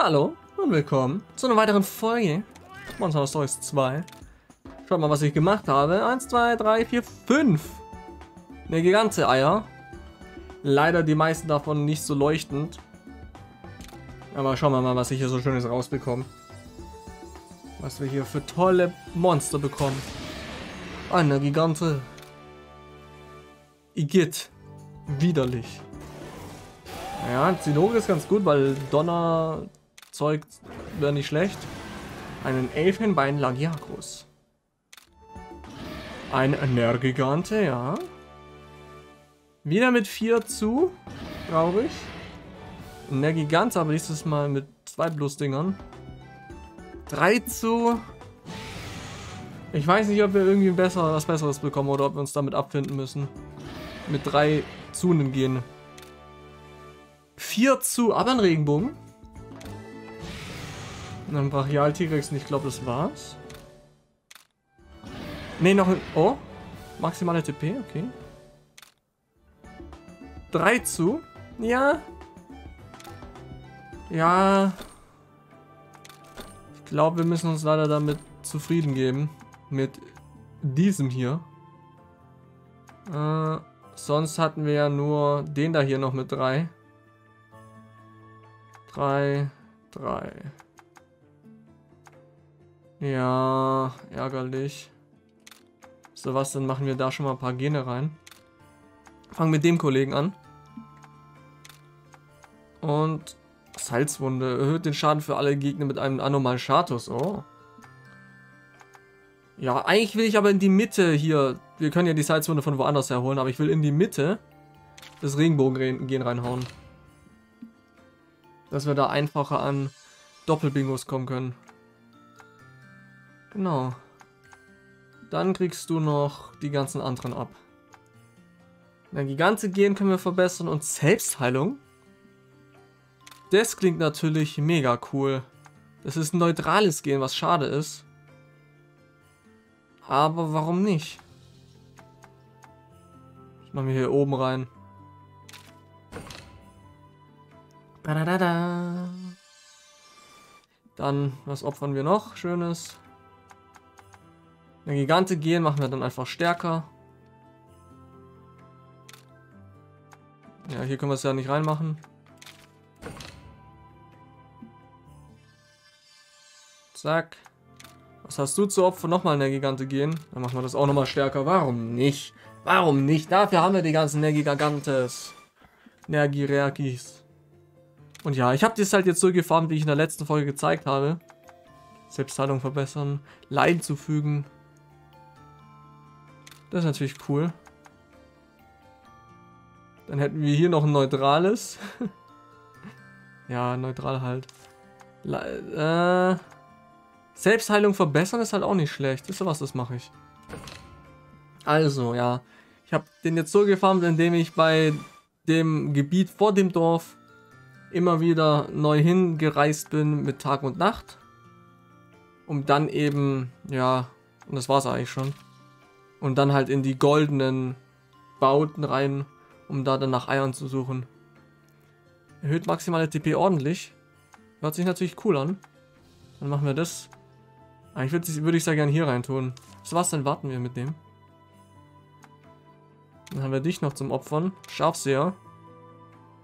Hallo und willkommen zu einer weiteren Folge Monster Stories 2. Schaut mal, was ich gemacht habe. 1, 2, 3, 4, 5. Eine gigantische Eier. Leider die meisten davon nicht so leuchtend. Aber schauen wir mal, was ich hier so schönes rausbekomme. Was wir hier für tolle Monster bekommen. Eine Gigante. Igitt. Widerlich. Ja, Zinnoge ist ganz gut, weil Donnerzeug wäre nicht schlecht. Einen Elfenbein Lagiacrus. Ein Energigante, ja. Wieder mit 4 zu. Traurig. Energigante, aber nächstes Mal mit zwei Plus-Dingern. 3 zu. Ich weiß nicht, ob wir irgendwie besser, was Besseres bekommen oder ob wir uns damit abfinden müssen. Mit drei Zunen gehen. 4 zu, aber ein Regenbogen. Und dann Brachial T-Rex, ich glaube, das war's. Ne, noch ein. Oh. Maximale TP, okay. 3 zu. Ja. Ja. Ich glaube, wir müssen uns leider damit zufrieden geben. Mit diesem hier. Äh, sonst hatten wir ja nur den da hier noch mit 3. 3, 3. Ja, ärgerlich. So was, dann machen wir da schon mal ein paar Gene rein. Fangen mit dem Kollegen an. Und Salzwunde erhöht den Schaden für alle Gegner mit einem anomalen Status. Oh. Ja, eigentlich will ich aber in die Mitte hier. Wir können ja die Salzwunde von woanders herholen, aber ich will in die Mitte das Regenbogen-Gen reinhauen. Dass wir da einfacher an Doppelbingos kommen können. Genau. Dann kriegst du noch die ganzen anderen ab. Dann die ganze Gen können wir verbessern und Selbstheilung. Das klingt natürlich mega cool. Das ist ein neutrales Gen, was schade ist. Aber warum nicht? Ich mache mir hier oben rein. Dann, was opfern wir noch? Schönes. Eine Gigante gehen machen wir dann einfach stärker. Ja, hier können wir es ja nicht reinmachen. Zack. Was hast du zu Opfer? Nochmal eine Gigante gehen. Dann machen wir das auch nochmal stärker. Warum nicht? Warum nicht? Dafür haben wir die ganzen Nergigantes. Nergireakis. Und ja, ich habe das halt jetzt so gefarmt, wie ich in der letzten Folge gezeigt habe. Selbstheilung verbessern, Leiden zufügen. Das ist natürlich cool. Dann hätten wir hier noch ein neutrales. ja, neutral halt. Le äh, Selbstheilung verbessern ist halt auch nicht schlecht. Wisst ihr was, das mache ich. Also, ja. Ich habe den jetzt so gefarmt, indem ich bei dem Gebiet vor dem Dorf immer wieder neu hingereist bin mit Tag und Nacht. Um dann eben, ja, und das war es eigentlich schon. Und dann halt in die goldenen Bauten rein, um da dann nach Eiern zu suchen. Erhöht maximale TP ordentlich. Hört sich natürlich cool an. Dann machen wir das. Eigentlich würde würd ich sehr gerne hier rein tun. So was, dann warten wir mit dem. Dann haben wir dich noch zum Opfern. Scharfseher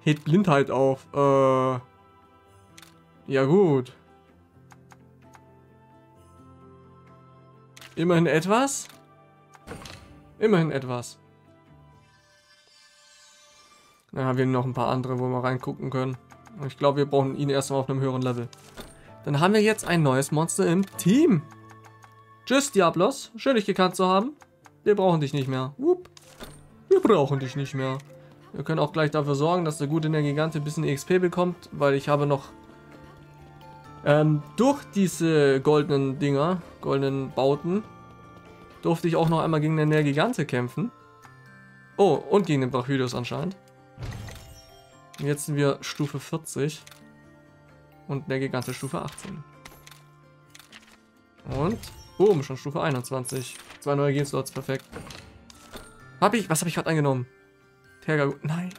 hebt Blindheit auf. Äh. Ja, gut. Immerhin etwas. Immerhin etwas. Dann haben wir noch ein paar andere, wo wir reingucken können. Ich glaube, wir brauchen ihn erstmal auf einem höheren Level. Dann haben wir jetzt ein neues Monster im Team. Tschüss, Diablos. Schön, dich gekannt zu haben. Wir brauchen dich nicht mehr. Whoop. Wir brauchen dich nicht mehr. Wir können auch gleich dafür sorgen, dass der gute Gigante ein bisschen XP bekommt, weil ich habe noch ähm, durch diese goldenen Dinger, goldenen Bauten, durfte ich auch noch einmal gegen den Gigante kämpfen. Oh, und gegen den Brachydios anscheinend. Jetzt sind wir Stufe 40 und der Gigante Stufe 18. Und, boom, schon Stufe 21. Zwei neue Genslots, perfekt. Hab ich, was habe ich gerade angenommen? Terga, nein.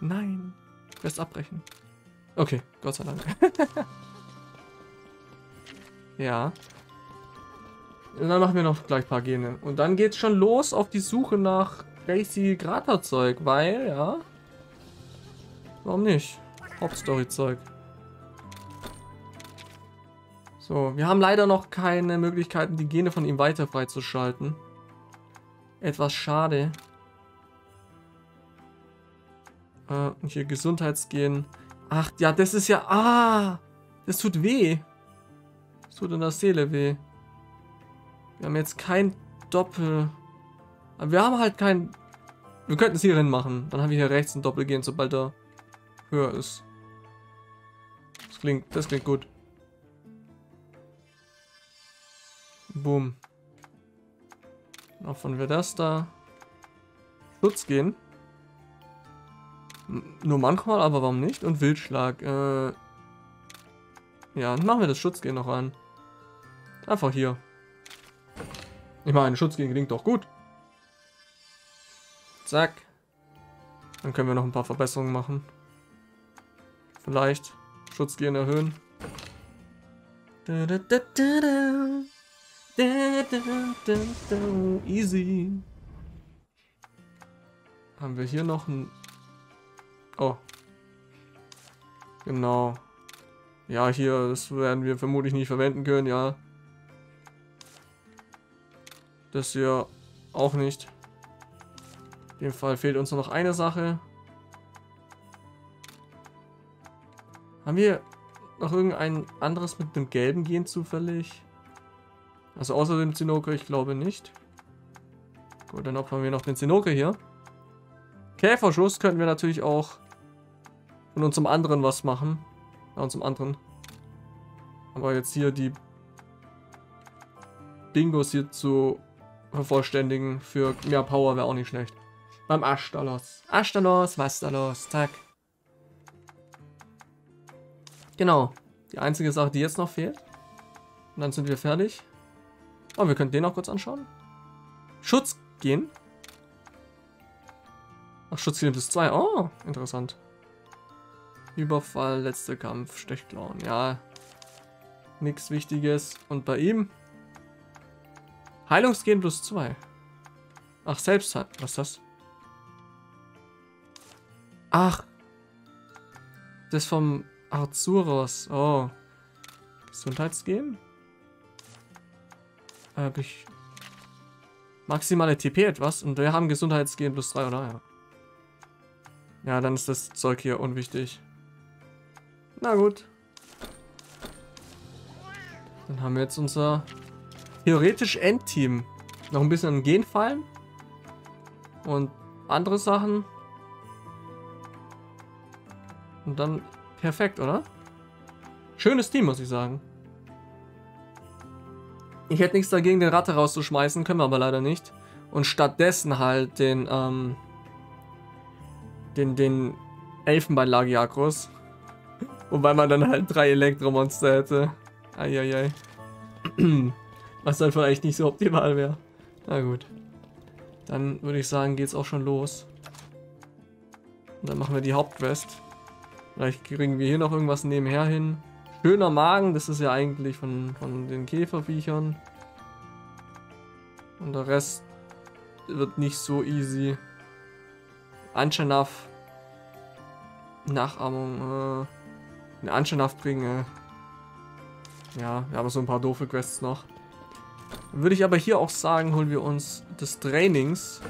Nein. Es abbrechen. Okay, Gott sei Dank. ja. Und dann machen wir noch gleich ein paar Gene. Und dann geht's schon los auf die Suche nach crazy Graterzeug, weil, ja. Warum nicht? Hauptstory-Zeug. So, wir haben leider noch keine Möglichkeiten, die Gene von ihm weiter freizuschalten. Etwas schade. Äh, hier Gesundheitsgen. Ach, ja, das ist ja... Ah! Das tut weh. Das tut in der Seele weh. Wir haben jetzt kein Doppel... Aber wir haben halt kein... Wir könnten es hier hin machen. Dann haben wir hier rechts ein Doppel gehen, sobald er höher ist. Das klingt, das klingt gut. Boom. Davon wir das da. Schutz gehen. Nur manchmal, aber warum nicht? Und Wildschlag. Äh ja, machen wir das Schutzgehen noch an. Einfach hier. Ich meine, Schutzgehen klingt doch gut. Zack. Dann können wir noch ein paar Verbesserungen machen. Vielleicht Schutzgehen erhöhen. Easy. Haben wir hier noch ein... Oh. Genau. Ja, hier, das werden wir vermutlich nicht verwenden können, ja. Das hier auch nicht. In dem Fall fehlt uns nur noch eine Sache. Haben wir noch irgendein anderes mit dem gelben Gen zufällig? Also außer dem Zinnoker, ich glaube nicht. Gut, dann opfern wir noch den Zinnoker hier. Käferschuss könnten wir natürlich auch von unserem anderen was machen. Ja, unserem anderen. Aber jetzt hier die Bingos hier zu vervollständigen für mehr Power wäre auch nicht schlecht. Beim Ashtalos. Ashtalos, was da los? Zack. Genau. Die einzige Sache, die jetzt noch fehlt. Und dann sind wir fertig. Oh, wir können den auch kurz anschauen. Schutz gehen. Ach, Schutzgehen plus 2. Oh, interessant. Überfall, letzter Kampf, Stechklauen. Ja, nichts Wichtiges. Und bei ihm? Heilungsgehen plus 2. Ach, Selbstheil. Was ist das? Ach. Das vom Arzuros. Oh. Gesundheitsgehen? Habe ich... Maximale TP etwas? Und wir haben Gesundheitsgehen plus 3, oder? Ja. Ja, dann ist das Zeug hier unwichtig. Na gut. Dann haben wir jetzt unser theoretisch Endteam. Noch ein bisschen an Genfallen. Und andere Sachen. Und dann perfekt, oder? Schönes Team, muss ich sagen. Ich hätte nichts dagegen, den Ratte rauszuschmeißen, können wir aber leider nicht. Und stattdessen halt den, ähm, den, den Elfenbein-Lagiakros. Wobei man dann halt drei Elektromonster hätte. Eieiei. Was dann vielleicht nicht so optimal wäre. Na gut. Dann würde ich sagen, geht's auch schon los. Und dann machen wir die Hauptquest. Vielleicht kriegen wir hier noch irgendwas nebenher hin. Schöner Magen, das ist ja eigentlich von, von den Käferviechern. Und der Rest wird nicht so easy. Anschanaf. Nachahmung. Äh, eine bringen. Äh. Ja, wir haben so ein paar doofe Quests noch. Würde ich aber hier auch sagen, holen wir uns das Trainingsgebet.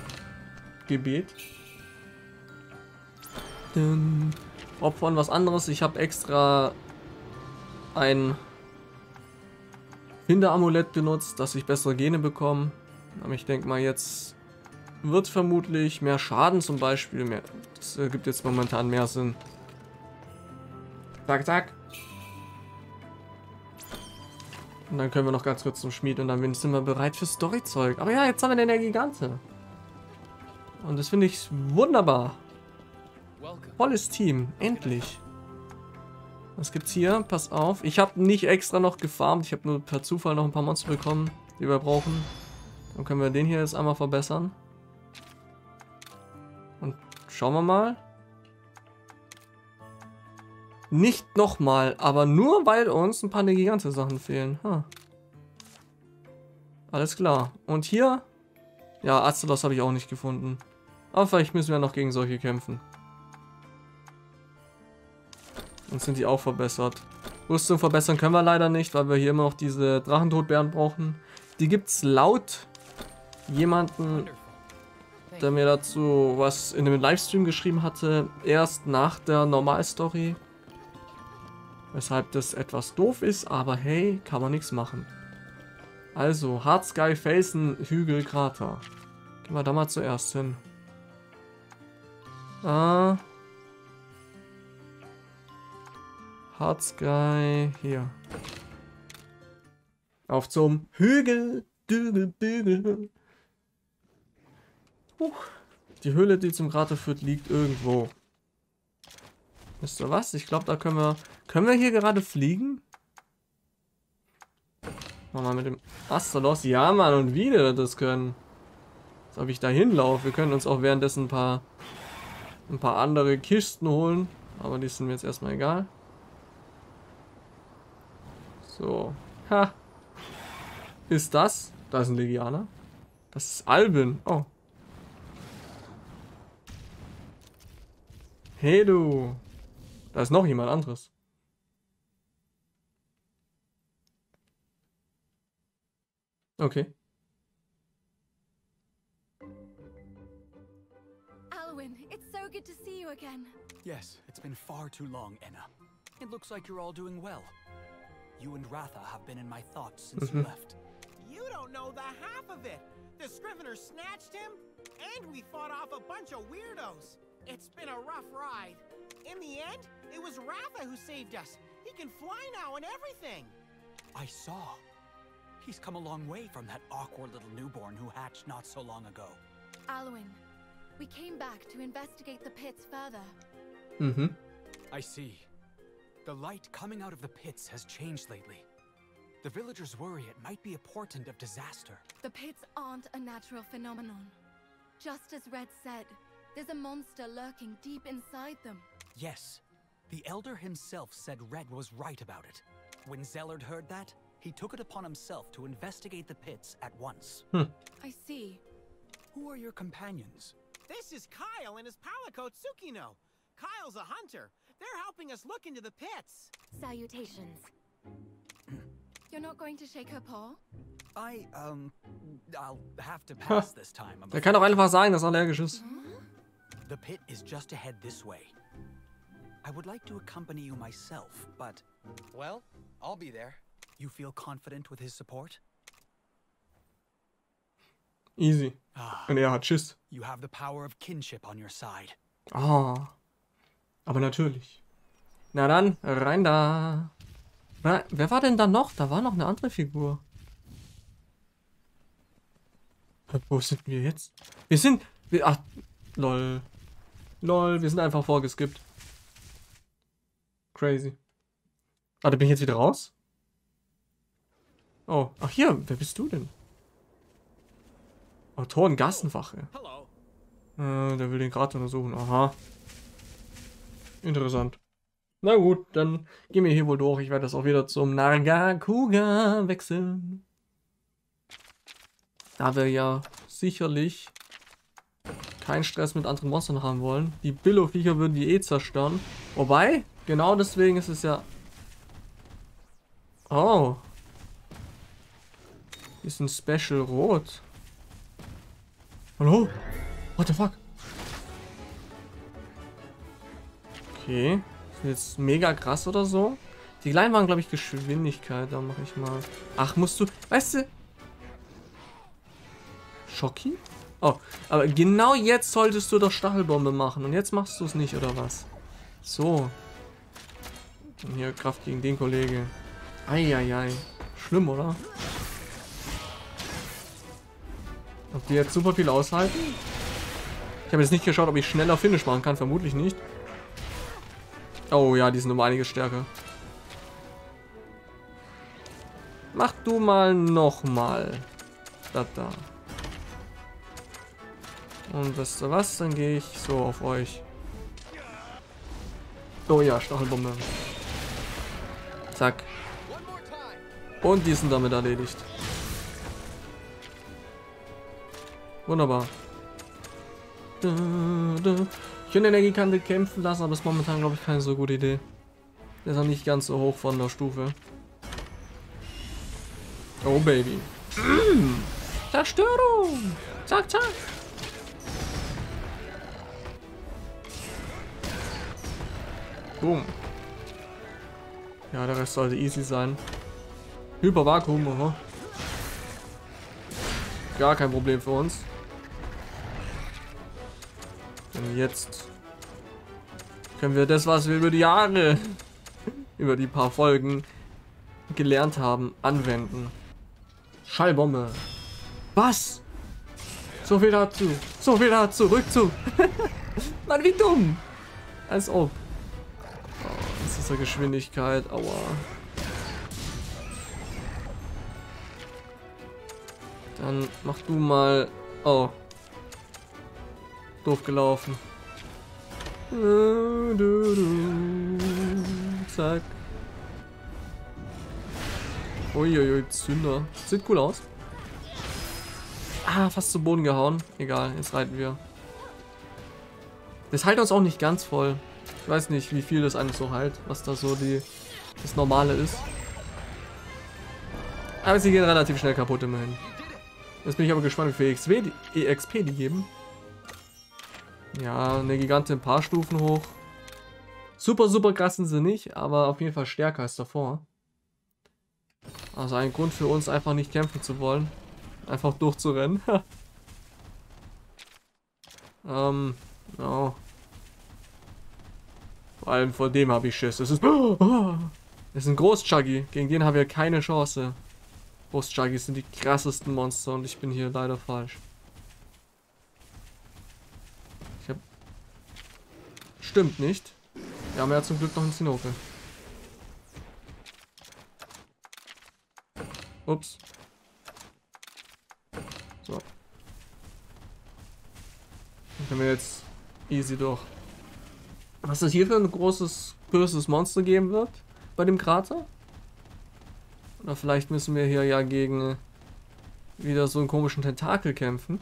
Dann opfern was anderes. Ich habe extra ein Finderamulett benutzt, dass ich bessere Gene bekomme. Aber ich denke mal, jetzt wird vermutlich mehr Schaden zum Beispiel. Mehr, das ergibt jetzt momentan mehr Sinn. Zack, zack. Und dann können wir noch ganz kurz zum Schmied und dann sind wir bereit für Storyzeug. Aber ja, jetzt haben wir den der Gigante. Und das finde ich wunderbar. Volles Team, endlich. Was gibt's hier? Pass auf. Ich habe nicht extra noch gefarmt. Ich habe nur per Zufall noch ein paar Monster bekommen, die wir brauchen. Dann können wir den hier jetzt einmal verbessern. Und schauen wir mal. Nicht nochmal, aber nur weil uns ein paar Gigante-Sachen fehlen. Huh. Alles klar. Und hier? Ja, Azelos habe ich auch nicht gefunden. Aber vielleicht müssen wir noch gegen solche kämpfen. Und sind die auch verbessert. Rüstung verbessern können wir leider nicht, weil wir hier immer noch diese Drachentodbeeren brauchen. Die gibt es laut jemanden, der mir dazu was in dem Livestream geschrieben hatte, erst nach der Normalstory. Weshalb das etwas doof ist, aber hey, kann man nichts machen. Also, Hard Sky Felsen, Hügel, Krater. Gehen wir da mal zuerst hin. Ah. Hard Sky, hier. Auf zum Hügel, Dügel, Bügel. Uh, die Höhle, die zum Krater führt, liegt irgendwo. Wisst ihr was? Ich glaube, da können wir... Können wir hier gerade fliegen? Wir mit dem Astalos. Ja, Mann, und wie wir das können. Als ob ich da hinlaufe. Wir können uns auch währenddessen ein paar, ein paar andere Kisten holen. Aber die sind mir jetzt erstmal egal. So. Ha. Ist das? Da ist ein Legianer. Das ist Albin. Oh. Hey du. Da ist noch jemand anderes. Okay. Alwyn, it's so good to see you again. Yes, it's been far too long, Enna. It looks like you're all doing well. You and Ratha have been in my thoughts since you mm-hmm. left. You don't know the half of it. The Scrivener snatched him, and we fought off a bunch of weirdos. It's been a rough ride. In the end, it was Ratha who saved us. He can fly now and everything. I saw. He's come a long way from that awkward little newborn who hatched not so long ago. Alwyn, we came back to investigate the pits further. Mm-hmm. I see. The light coming out of the pits has changed lately. The villagers worry it might be a portent of disaster. The pits aren't a natural phenomenon. Just as Red said, there's a monster lurking deep inside them. Yes, the Elder himself said Red was right about it. When Zellard heard that, he took it upon himself to investigate the pits at once. I see. Who are your companions? This is Kyle and his palico Tsukino. Kyle's a hunter. They're helping us look into the pits. Salutations. You're not going to shake her paw? I, um, I'll have to pass this time. I'm Der kann doch einfach sagen, dass er allergisch ist. The pit is just ahead this way. I would like to accompany you myself, but Well, I'll be there. you feel confident with his support? Easy. Ah, Und er hat Schiss. you have the power of kinship on your side. Ah. Aber natürlich. Na dann, rein da. Na, wer war denn da noch? Da war noch eine andere Figur. Wo sind wir jetzt? Wir sind... Wir, ach, lol. Lol, wir sind einfach vorgeskippt. Crazy. Warte, bin ich jetzt wieder raus? Oh, ach hier, wer bist du denn? Autoren Gassenwache. Hello. Äh, der will den gerade untersuchen. Aha. Interessant. Na gut, dann gehen wir hier wohl durch. Ich werde das auch wieder zum Nargacuga wechseln. Da wir ja sicherlich keinen Stress mit anderen Monstern haben wollen. Die Billo-Viecher würden die eh zerstören. Wobei, genau deswegen ist es ja... Oh. Die sind Special Rot. Hallo? What the fuck? Okay. Sind jetzt mega krass oder so. Die kleinen waren, glaube ich, Geschwindigkeit. Da mache ich mal. Ach, musst du. Weißt du. Schocki? Oh, aber genau jetzt solltest du doch Stachelbombe machen. Und jetzt machst du es nicht, oder was? So. Und hier Kraft gegen den Kollege. Eieiei. Schlimm, oder? Ob die jetzt super viel aushalten? Ich habe jetzt nicht geschaut, ob ich schneller Finish machen kann. Vermutlich nicht. Oh ja, die sind um einiges stärker. Mach du mal nochmal. Das da. Und wisst ihr was? Dann gehe ich so auf euch. Oh ja, Stachelbombe. Zack. Und die sind damit erledigt. Wunderbar. Ich könnte Energiekante kämpfen lassen, aber ist momentan, glaube ich, keine so gute Idee. Der ist auch nicht ganz so hoch von der Stufe. Oh, Baby. Zerstörung! Zack, zack! Boom. Ja, der Rest sollte easy sein. Hypervakuum, aha. Gar kein Problem für uns. Denn jetzt können wir das, was wir über die Jahre, über die paar Folgen gelernt haben, anwenden. Schallbombe. Was? So viel dazu. So viel dazu. Rückzug. Mann, wie dumm. Als ob. Ja Geschwindigkeit. Aua. Dann mach du mal... Oh. Doof gelaufen. Zack. Uiuiui, Zünder. Sieht cool aus. Ah, fast zu Boden gehauen. Egal, jetzt reiten wir. Das heilt uns auch nicht ganz voll. Ich weiß nicht, wie viel das eigentlich so heilt, was da so die das Normale ist. Aber sie gehen relativ schnell kaputt immerhin. Jetzt bin ich aber gespannt, wie viel XP die, EXP die geben. Ja, eine Gigante ein paar Stufen hoch. Super, super krass sind sie nicht, aber auf jeden Fall stärker als davor. Also ein Grund für uns, einfach nicht kämpfen zu wollen. Einfach durchzurennen. ähm, ja. Vor allem vor dem habe ich Schiss. Das ist, das ist ein Großchuggy. Gegen den haben wir keine Chance. Großchuggys sind die krassesten Monster und ich bin hier leider falsch. Ich hab... Stimmt nicht. Wir haben ja zum Glück noch einen Sinope. Ups. So. Dann können wir jetzt easy durch. Was es hier für ein großes, böses Monster geben wird bei dem Krater? Oder vielleicht müssen wir hier ja gegen wieder so einen komischen Tentakel kämpfen.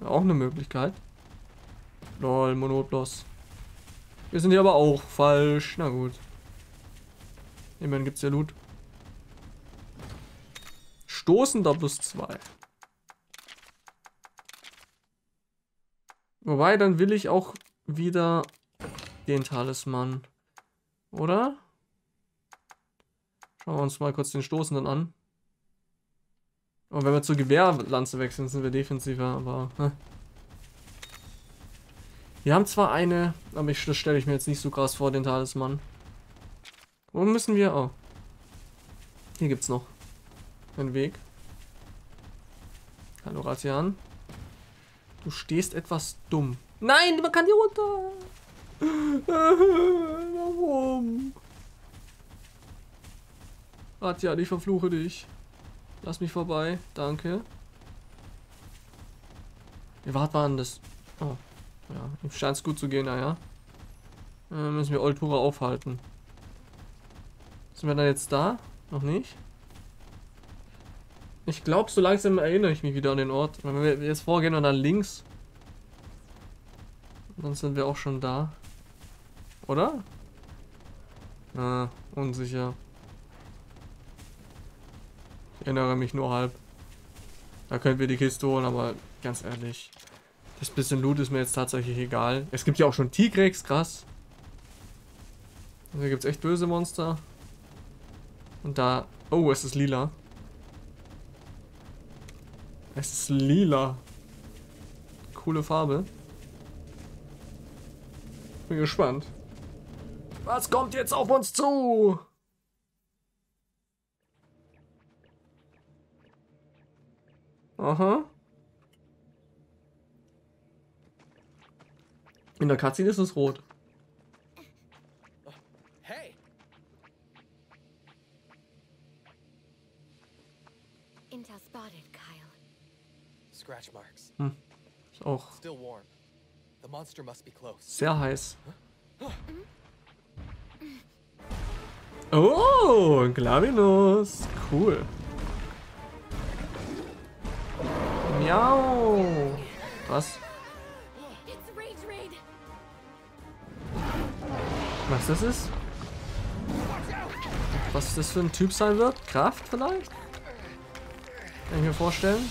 Auch eine Möglichkeit. Lol, Monotlos. Wir sind hier aber auch falsch. Na gut. Immerhin gibt's ja Loot. Stoßender plus 2. Wobei, dann will ich auch wieder den Talisman. Oder? Schauen wir uns mal kurz den Stoßenden an. Und wenn wir zur Gewehrlanze wechseln, sind wir defensiver, aber... Hä? Wir haben zwar eine, aber ich, das stelle ich mir jetzt nicht so krass vor, den Talisman. Wo müssen wir... Oh. Hier gibt's noch einen Weg. Hallo Ratian. Du stehst etwas dumm. Nein, man kann hier runter. Warum? Ratian, ich verfluche dich. Lass mich vorbei. Danke. Wie weit war denn das? Oh. Ja, scheint es gut zu gehen, naja. Äh, müssen wir Oltura aufhalten. Sind wir da jetzt da? Noch nicht? Ich glaube, so langsam erinnere ich mich wieder an den Ort. Wenn wir jetzt vorgehen und dann links. Dann sind wir auch schon da. Oder? Ah, unsicher. Ich erinnere mich nur halb. Da können wir die Kiste holen, aber ganz ehrlich. Das bisschen Loot ist mir jetzt tatsächlich egal. Es gibt ja auch schon Tigrex, krass. Da gibt es echt böse Monster. Und da... Oh, es ist lila. Es ist lila. Coole Farbe. Bin gespannt. Was kommt jetzt auf uns zu? Aha. In der Cutscene ist es rot. Hey, Intel spotted, Kyle. scratch marks. Ist auch Still warm. The monster must be close. sehr heiß. Oh, Glavinus. Cool. Miau. Was? Was das ist? Was das für ein Typ sein wird? Kraft vielleicht? Kann ich mir vorstellen.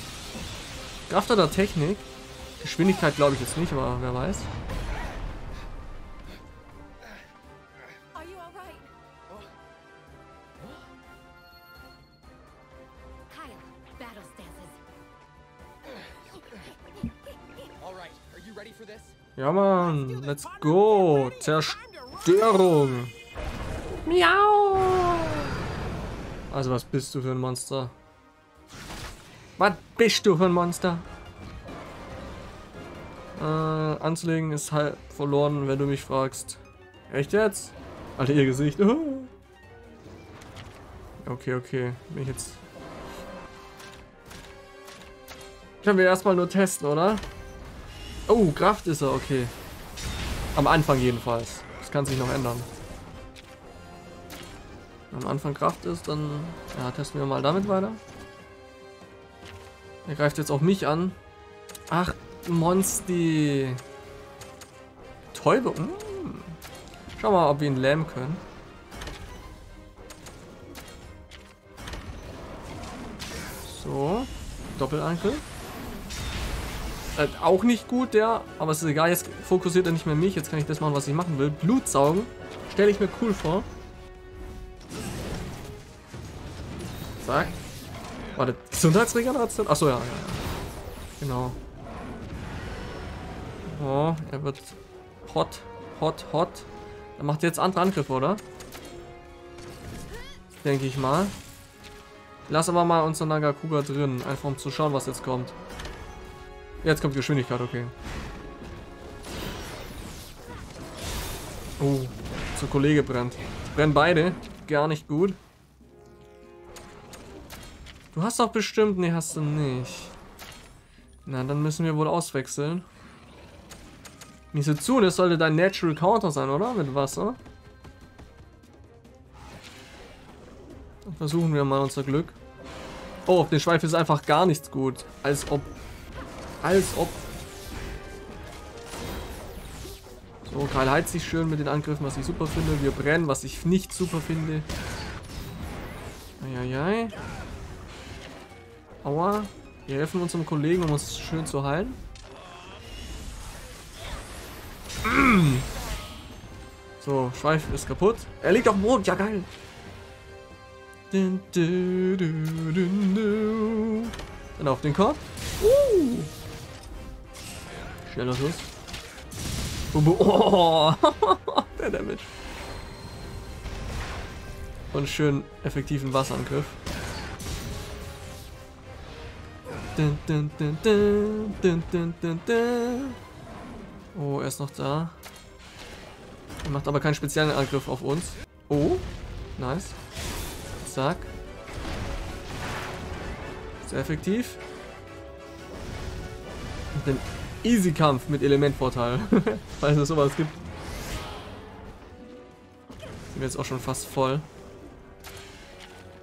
Kraft oder Technik? Geschwindigkeit glaube ich jetzt nicht, aber wer weiß. Ja Mann, let's go. Zerstörung. Miau. Also was bist du für ein Monster? Was bist du für ein Monster? Äh, anzulegen ist halt verloren, wenn du mich fragst. Echt jetzt? Alter, ihr Gesicht. Okay, okay. Bin ich jetzt... Können wir erstmal nur testen, oder? Oh, Kraft ist er, okay. Am Anfang jedenfalls. Das kann sich noch ändern. Wenn am Anfang Kraft ist, dann ja, testen wir mal damit weiter. Er greift jetzt auch mich an. Ach, Monsti. Täube. Mm. Schau mal, ob wir ihn lähmen können. So. Doppelangriff. Äh, auch nicht gut, der. Aber es ist egal, jetzt fokussiert er nicht mehr mich. Jetzt kann ich das machen, was ich machen will. Blutsaugen. Stelle ich mir cool vor. Zack. Warte, Gesundheitsregeneration? Achso, ja, ja, ja. Genau. Oh, er wird hot, hot, hot. Er macht jetzt andere Angriffe, oder? Denke ich mal. Lass aber mal unseren Nagakuga drin, einfach um zu schauen, was jetzt kommt. Jetzt kommt Geschwindigkeit, okay. Oh, unser Kollege brennt. Brennen beide. Gar nicht gut. Du hast doch bestimmt... Nee, hast du nicht. Na, dann müssen wir wohl auswechseln. Misuzune, das sollte dein Natural Counter sein, oder? Mit Wasser. Dann versuchen wir mal unser Glück. Oh, auf den Schweif ist einfach gar nichts gut. Als ob... Als ob... So, Karl heizt sich schön mit den Angriffen, was ich super finde. Wir brennen, was ich nicht super finde. Eieiei. Aua. Wir helfen unserem Kollegen, um uns schön zu heilen. So, Schweif ist kaputt. Er liegt auf dem Boden. Ja, geil. Dann auf den Kopf. Uh. Schneller Schuss. Oh, der Damage. Und schön effektiven Wasserangriff. Dun, dun, dun, dun, dun, dun, dun. Oh, er ist noch da. Er macht aber keinen speziellen Angriff auf uns. Oh, nice. Zack. Sehr effektiv. Und den Easy-Kampf mit Elementvorteil. Falls es sowas gibt. Sind wir jetzt auch schon fast voll.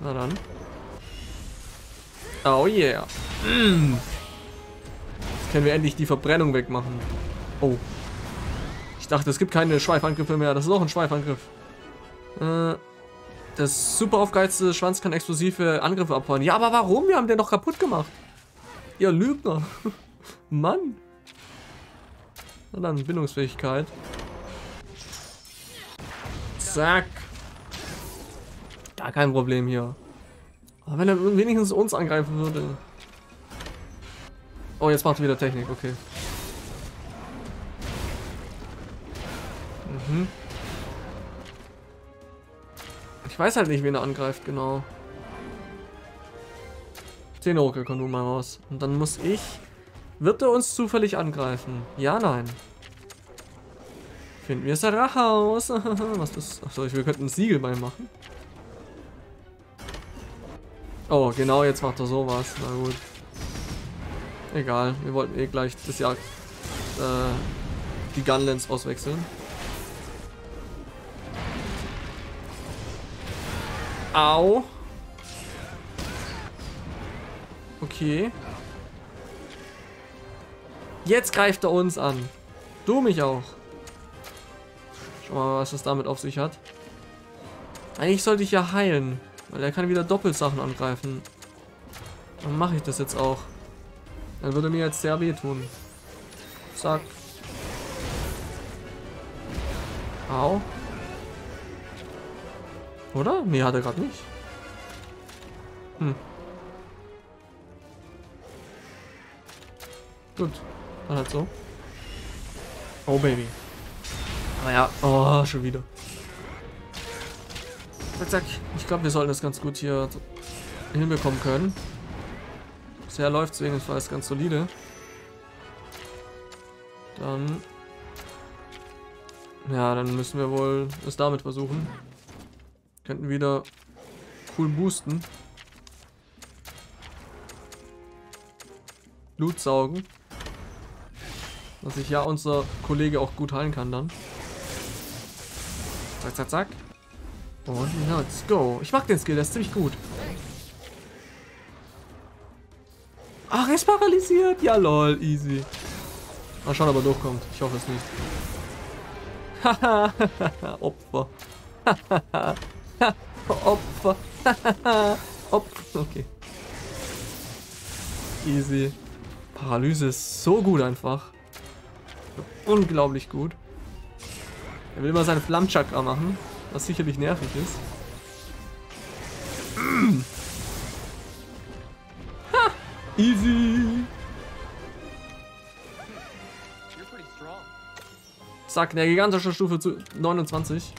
Na dann. Oh yeah. Mm. Jetzt können wir endlich die Verbrennung wegmachen. Oh. Ich dachte, es gibt keine Schweifangriffe mehr. Das ist auch ein Schweifangriff. Äh, das super aufgeheizte Schwanz kann explosive Angriffe abfeuern. Ja, aber warum? Wir haben den doch kaputt gemacht. Ihr Lügner. Mann. Na dann, Bindungsfähigkeit. Zack. Gar kein Problem hier. Aber wenn er wenigstens uns angreifen würde. Oh, jetzt macht er wieder Technik, okay. Mhm. Ich weiß halt nicht, wen er angreift, genau. Den Oracle kommt nun mal raus. Und dann muss ich... Wird er uns zufällig angreifen? Ja, nein. Finden wir raus. Was das... Achso, wir könnten ein Siegelbein machen. Oh, genau, jetzt macht er sowas. Na gut. Egal, wir wollten eh gleich das Jahr... Äh, die Gunlands auswechseln. Au. Okay. Jetzt greift er uns an. Du mich auch. Schau mal, was das damit auf sich hat. Eigentlich sollte ich ja heilen. Weil er kann wieder Doppelsachen angreifen. Dann mache ich das jetzt auch. Dann würde mir jetzt sehr weh tun. Zack. Au. Oder? Nee, hat er gerade nicht. Hm. Gut. Dann halt so. Oh, Baby. Ah ja. Oh, schon wieder. Zack, zack. Ich glaube, wir sollten das ganz gut hier hinbekommen können. Bisher läuft es jedenfalls ganz solide. Dann... Ja, dann müssen wir wohl es damit versuchen. Könnten wieder cool boosten. Blut saugen. Dass sich ja unser Kollege auch gut heilen kann dann. Zack, zack, zack. Und let's go. Ich mag den Skill, der ist ziemlich gut. Ach, er ist paralysiert. Ja, lol, easy. Mal schauen, ob er durchkommt. Ich hoffe es nicht. Haha, Opfer. Opfer. Opfer. Okay. Easy. Paralyse ist so gut einfach. Unglaublich gut. Er will immer seine Flammchakra machen, was sicherlich nervig ist. Ha! Easy! Zack, der gigantische Stufe zu 29.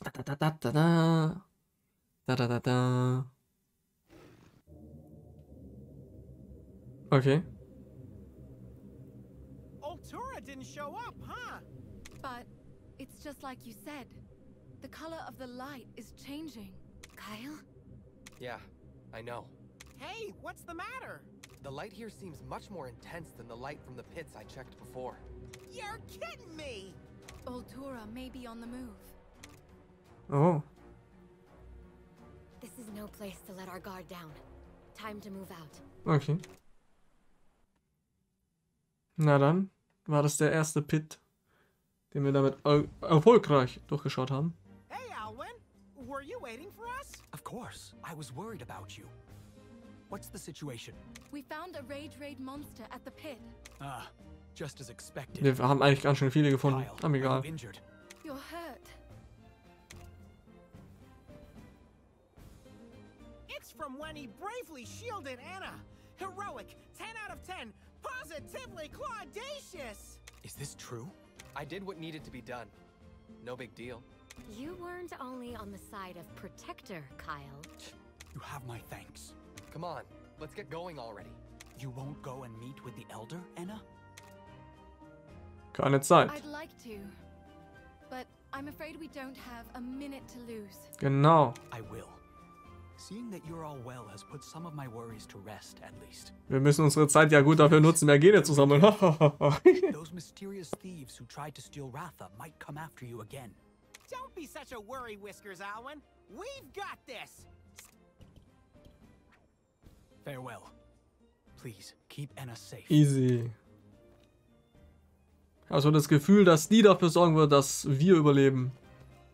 Da da da da da. Da da da da. Okay. Ultura didn't show up, huh? But it's just like you said. The color of the light is changing. Kyle? Yeah, I know. Hey, what's the matter? The light here seems much more intense than the light from the pits I checked before. You're kidding me! Ultura may be on the move. Oh. This is no place to let our guard down. Time to move out. Okay. Na dann war das der erste Pit, den wir damit er erfolgreich durchgeschaut haben. Hey, Alwyn! Were you waiting for us? Of course, I was worried about you. What's the situation? We found a Rage Raid monster at the pit. Ah, just as expected. Wir haben eigentlich ganz schön viele gefunden. Aber you egal. injured? You're hurt. It's from when he bravely shielded Anna. Heroic, 10 out of 10, positively claudacious! Is this true? I did what needed to be done. No big deal. You weren't only on the side of Protector, Kyle. You have my thanks. Come on, let's get going already. You won't go and meet with the Elder, Enna? Anna? Keine Zeit. I'd like to. But I'm afraid we don't have a minute to lose. Genau. I will. Wir müssen unsere Zeit ja gut dafür nutzen, mehr Gene zu sammeln. Those mysterious thieves who tried to steal Ratha might come after you again. Don't be such a worry, Whiskers, Alwyn. We've got this! Farewell. Please, keep Anna safe. Easy. Also das Gefühl, dass die dafür sorgen wird, dass wir überleben.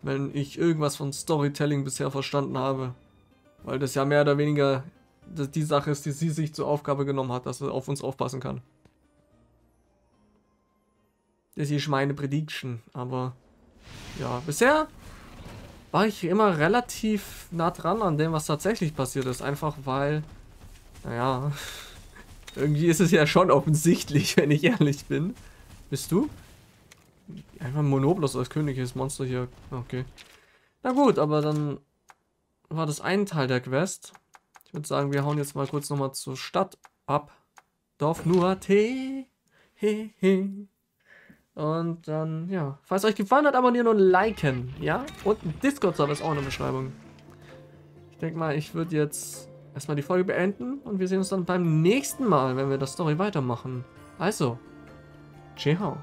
Wenn ich irgendwas von Storytelling bisher verstanden habe. Weil das ja mehr oder weniger die Sache ist, die sie sich zur Aufgabe genommen hat, dass sie auf uns aufpassen kann. Das ist meine Prediction, aber ja, bisher war ich immer relativ nah dran an dem, was tatsächlich passiert ist. Einfach weil, naja, irgendwie ist es ja schon offensichtlich, wenn ich ehrlich bin. Bist du? Einfach ein Monoblos als königliches Monster hier. Okay. Na gut, aber dann war das ein Teil der Quest. Ich würde sagen, wir hauen jetzt mal kurz nochmal zur Stadt ab. Dorf nur T. He, he. Und dann, ja. Falls euch gefallen hat, abonnieren und liken. Ja? Und ein Discord-Server ist auch in der Beschreibung. Ich denke mal, ich würde jetzt erstmal die Folge beenden und wir sehen uns dann beim nächsten Mal, wenn wir das Story weitermachen. Also, ciao.